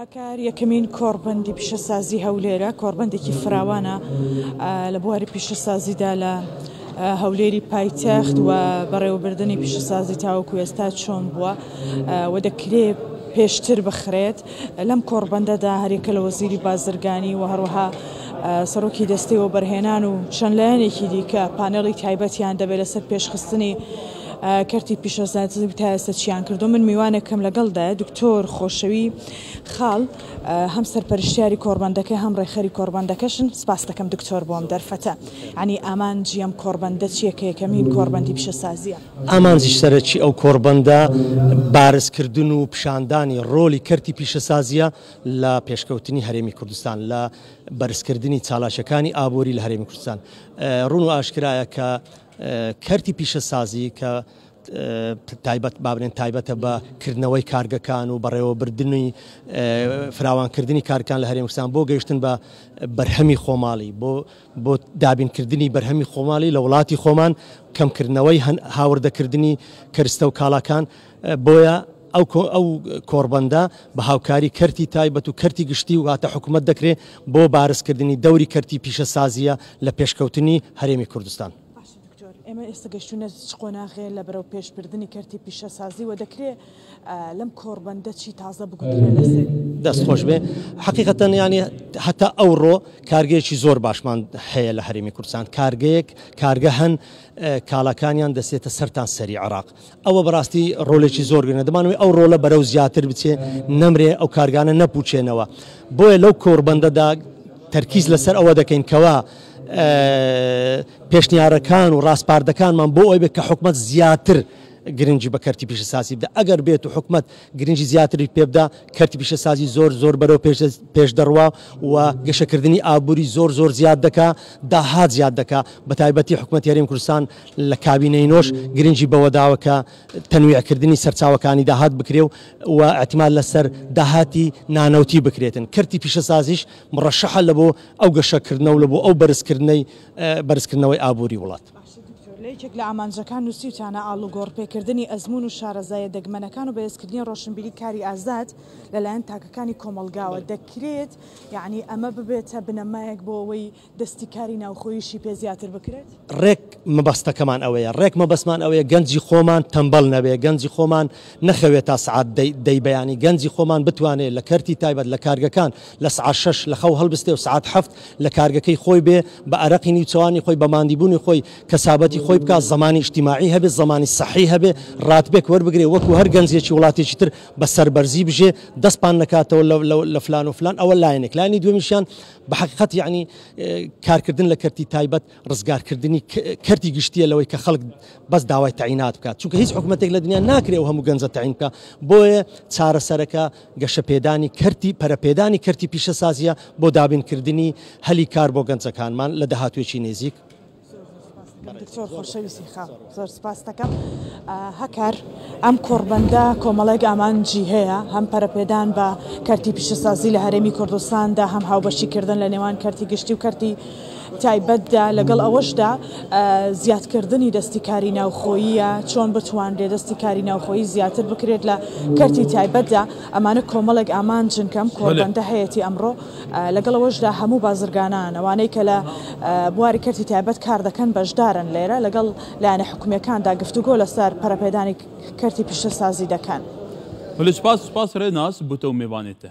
هەکار، یەکەمین کۆڕبەندی پیشەسازی هەولێرە، کۆڕبەندێکی فراوانە لە بواری پیشەسازیدا لە هەولێری پایتەخت و بەڕێوەبردننی پیشەسازی تاوەکو ئێستا چۆن بووە و دەکرێ پێشتر بخرێت لەم کۆڕبەندەدا هەریەکە لە وەزیری بازرگانی و هەروەها سەرۆکی دەستەی وەبەرهێنان و چەند لایەنێکی دیکە پانێڵی تایبەتیان دەبێت لەسەر پێشخستنی کەرتی پیشەسازی و تا ئێستا چیان کردووە من میوانێکم لەگەڵدایە دکتۆر خۆشەوی خاڵ هەم سەرپەرشتیاری کۆڕبەندەکە هەم ڕێخەری کۆڕبەندەکەشن سپاس دەکەم دکتۆر بۆم دەرفەتە عنی ئامانجی ئەم کۆڕبەندە چیە کە یەکەمین کۆڕبەندی پیشەسازیە ئامانجی سەرەکی ئەو کۆڕبەندە بارزکردن و پیشاندانی ڕۆلی کەرتی پیشەسازیە لە پێشکەوتنی هەرێمی کوردستان لە بەرزکردنی چالاکیەکانی ئابووری لە هەرێمی کوردستان ڕون و ئاشکرایە کە کەرتی پیشەسازی کە تایبەت با بڵێین تایبەتە بە کردنەوەی کارگەکان و بەڕێوەبردنی فراوانکردنی کارکان لە هەرێم کوردستان بۆ گەیشتن بە بەرهەمی خۆماڵی بۆ بۆ دابینکردنی بەرهەمی خۆماڵی لە وڵاتی خۆمان کەمکردنەوەی هاوردەکردنی کەرستە و کاڵاکان بۆیە ئەو کۆڕبەندە بە هاوکاری کەرتی تایبەت و کەرتی گشتی و واتە حکومەت دەکرێ بۆ بارزکردنی دەوری کەرتی پیشەسازییە لە پێشکەوتنی هەرێمی کوردستان. باشە دکتۆر، ئێمە ئێستا گەشتوینە چ قۆناغێ لە بەرەو پێشبردنی کەرتی پیشەسازی و دەکرێ لەم کۆڕبەندە چی تازە بگوترێ لەسەری؟ دەست خۆش بێ، حەقیقەتەن یانی هەتا ئەوڕۆ کارگەیەکی زۆر باشمان هەیە لە هەرێمی کوردستان، کارگەیەک کارگە هەن کاڵاکانیان دەسێتە سەرتان سەری عێراق، ئەوە بەڕاستی ڕۆلێکی زۆر گرنگە دەمانەوەی ئەو ڕۆلە بەرەو زیاتر بچێ نەمرێ ئەو کارگانە نەپوچێنەوە بۆیە لەو کۆڕبەندەدا تەرکیز لەسەر ئەوە دەکەین کەوا پێشنیارەکان و ڕاسپاردەکانمان بۆ ئەوی بێت کە حکومت زیاتر گرنگی بە کەرتی پیشەسازی بدە ئەگەر بێت و حکومت گرنگی زیاتری پێبدا کەرتی پیشەسازی زۆر زۆر بەرەو پێش دەڕوا و گەشەکردنی ئابووری زۆر زۆر زیاد دەکا داهات زیاد دەکا بە تایبەتی حکومت یاریێن کوردستان لە کابینەی نۆش گرنگی بەوەداوە کە تەنویعکردنی سەرچاوەکانی داهات بکرێ و و اعتماد لەسەر داهاتی نانەوتی بکرێتن کەرتی پیشەسازیش مڕەشەحە لە بۆ ئەو گەشەکردنە و لە بۆ ئەو بەرزکردنەی بەرزکردنەوەی ئابووری وڵات. لە یەکێک لە ئامانجەکان نووسیوتانە، ئاڵوگۆڕ پێکردنی ئەزموون و شارەزاییە دەگمەنەکان و بەهێزکردنی ڕۆشنبیری کاری ئازاد لەلایەن تاکەکانی کۆمەڵگاوە، دەکرێت یانی ئەمە ببێتە بنەمایەک بۆ ئەوەی دەستی کاری ناوخۆیشی پێ زیاتر بکرێت؟ ڕێک مەبەستەکەمان ئەوەیە، ڕێک مەبەستمان ئەوەیە گەنجی خۆمان تەمبەڵ نەبێ، گەنجی خۆمان نەخەوێ تا سەعات دە دەی بەیانی، گەنجی خۆمان بتوانێ لە کەرتی تایبەت لە کارگەکان لە سەعات شەش لە خەو هەڵبستێ و سەعات حەفت لە کارگەکەی خۆی بێ، بە ئەرەقی نیوچەوانی خۆی، بە ماندیبوونی خۆی کەسابەتی خۆی بکا، زەمانی ئیجتیماعی هەبێ، زەمانی سەحی هەبێ، ڕاتبێک وەربگرێ وەکوو هەر گەنجێکی وڵاتێکی تر بە سەربەرزی بژێ، دەسپان نەکاتەوە لە لە فلان و فلان، ئەوە لایەنێک، لایەنی دووەمیشیان بە حەقیقەت یەعنی کارکردن لە کەرتی تایبەت ڕزگارکردنی کەرتی گشتیە لەوەی کە خەڵک بەس داوای تەعینات بکات چونکە هیچ حکوومەتێک لە دنیا ناکرێ و هەموو گەنجە تەعین بکە بۆیە چارەسەرەکە گەشەپێدانی کەرتی پەرەپێدانی کەرتی پیشەسازیە بۆ دابینکردنی هەلی کار بۆ گەنجەکانمان لە داهاتوێکی نێزیک دکتۆر خۆشەویستی خان زۆر سپاستەکەم هەکار ئەم کۆڕبەندە کۆمەڵێک ئامانجی هەیە هەم پەرەپێدان بە کەرتی پیشەسازی لە هەرێمی کوردستاندا هەم هاوبەشیکردن لە نێوان کەرتی گشتی و کەرتی تایبەتدا لەگەڵ ئەوەشدا زیادکردنی دەستی کاری ناوخۆییە چۆن بتوانرێ دەستی کاری ناوخۆی زیاتر بکرێت لە کەرتی تایبەتدا ئەمانە کۆمەڵێک ئامانجن کەم کۆربەندە هەیەی ئەمڕۆ. لەگەڵ ئەوەشدا هەموو بازرگانان ئەوانەی کە لە بواری کەرتی تایبەت کار دەکەن بەشدارن لێرە لەگەڵ لایەنە حکومیەکاندا گفتوگۆ لەسەر پەرەپێدانی کەرتی پیشەسازی دەکەن. هەلە سوپاس سوپاس رێناس بۆ تەو مێوانێتە.